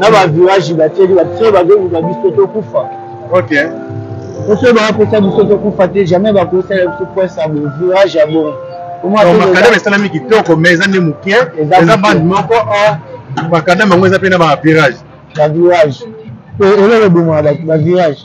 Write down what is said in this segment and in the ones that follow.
na ba village batieli batie bazoluka biso tokufa okay. biso bakosa biso tokufa te jamais bakosala biso pwese ya bovirage ya bongo makadama esalami kitoko mais eza nde moke eza bande moko ah, makadama yango eza mpe na bavirage bavirage eloko ebomaka bato bavirage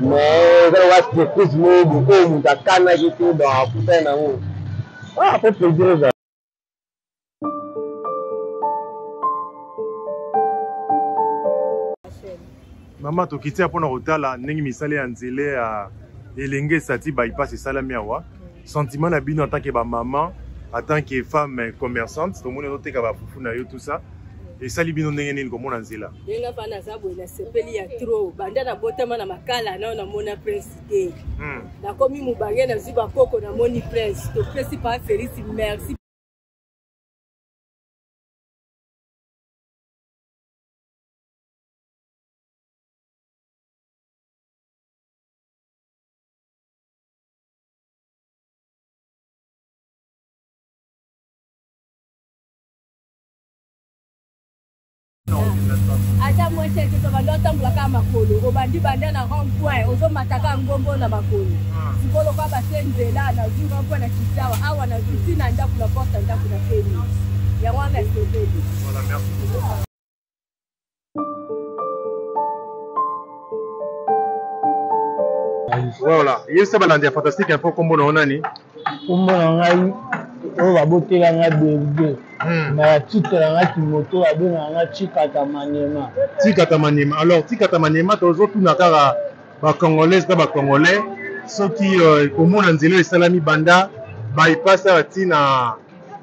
mais eza lokola surprise moko boye oyo moto akanaki te donc akutani nango ah po plaisir ezala mama tokiti ya mpona kotala ndenge misala ya nzela ya elenge esati bypass esalami awa sentiment na bino atanke ba maman atanke femme commerçante tomoni ozoteka ba fufu na yo tout ça esali bino ndenge nini komona nzela ndenge nga fana aza boye nasepeli ya tro banda nabotama na makala nao namona prince te hmm. nakomi mobange nazwi bakoko namoni prince topesi pa felis merci ata mwasi ete to banda otambola kaka makolo obandi banda na rond point ozomataka ngombo na makolo ah. sikolo kwa base nzela nazwi rond point na kisawa awa nazwi ntina ndako na porte ndako na peni yango wana esepeli voilà yebisa balandi ya fantastique info nkombo na yo nani nkombo na ngai oyo babotela ngai belge na ya titre na ngai kimoto babengaka ngai tikata maniema tikata maniema alors tikata maniema tozotuna kaka bacongolaise na bacongolais soki euh, komona nzela esalami banda bypass ya tina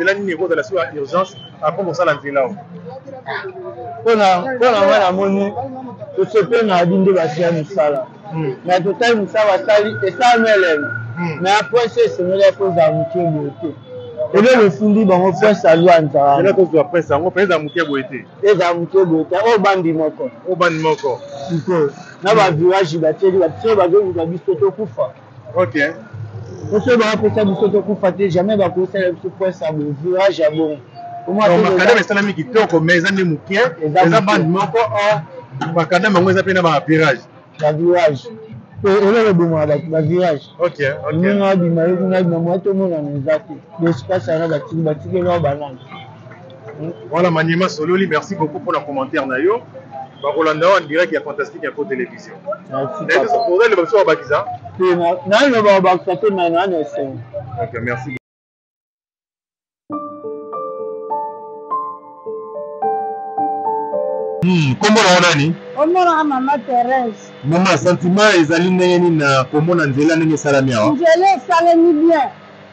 nzela nini ekozala soki ya urgence ako kosala nzela o mpona nga namoni tosope na abi nde basi ya misala hmm. na totali misala basali esalami elele hmm. na prince esengeli akozala moke boye te elelo efundi bango prince alwa nzala kozwa prince yango mpe ezala moke boye te ezala moke boye te oyo bandi moko oyo bandi moko sikoyo na bavirage batieli batie bazoluka biso tokufa Ok. Poso ba posa biso to kufa te jamais ba ko sala biso posa ya bon virage ya bon. Donc makadam esalami kitoko mais eza nde moke eza bande moko or makadam yango eza mpe na ba virage. Ba virage. eloko ebomaka bato bavirage ndenge abima ye kuna abima mwa tomonana eza te espace wana batiki batiki eloko banana Voilà Maniema Sololi, merci beaucoup pour la commentaire na yo. Bakolanda en direct ya Fantastique Info Télévision. Merci papa. Oza le baso bakiza? Na na ba bakisa te na na na esengo. OK, merci. Hmm, kombo na wana ni? Kombo na mama Therese. Mama, sentiment ezali ndenge nini na komona nzela ndenge esalami awa? Nzela esalemi bien.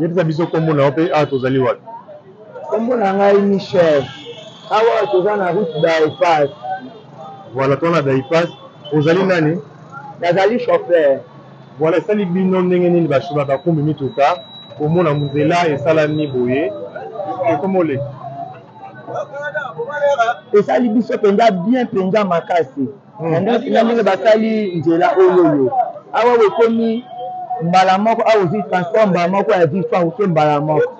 yebisa biso nkombo na yo mpe awa tozali wapi nkombo na ngai michel awa toza na route daipas voilà twana daipas ozali nani nazali chauffeur Voilà esali bino ndenge nini ba shoba ba kumbi mituka komona muzela esalami boye ekomole esali biso mpenza bien mpenza makasi hmm. na ndenge basali nzela oyo oyo awa ekomi mbala moko awa ozwi transport mbala moko ya vie soir oke mbala moko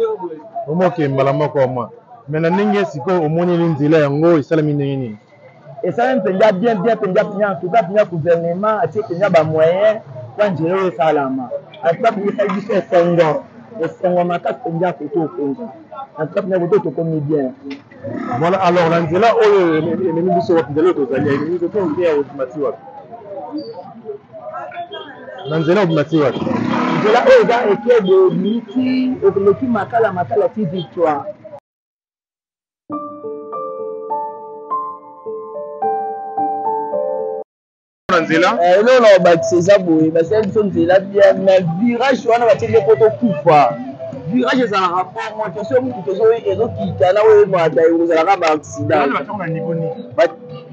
omoke mbala moko mwa me na ndenge sikoyo omoneli nzela yango esalami ndenge nini esalami mpenza bien bien mpenza mpenza antuka mpenza gouvernement atie mpenza bamoyen mpo angela oyo esalama antuka mpenza esali biso esengo esengo makasi mpenza koto mpenza antuka mpenza koto tokomi bien voilà alors na nzela oyo ememi biso wapi nzela oyo tozali ememi biso to nzela ya otimati wapi na nzela obimati wapi nzela oyo eza ekede miti okoleki makala makala ti victoire na nzela eh, eloko na kobakisa eza boye basala biso nzela bia na virage wana batie nde po tokufa virage ezalaka bongo te soki motu ezokita na oyo emata ekozalaka baaccident